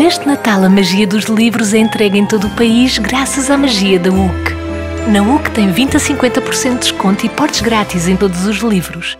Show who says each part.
Speaker 1: Neste Natal, a magia dos livros é entregue em todo o país graças à magia da UC. Na UC tem 20 a 50% de desconto e portes grátis em todos os livros.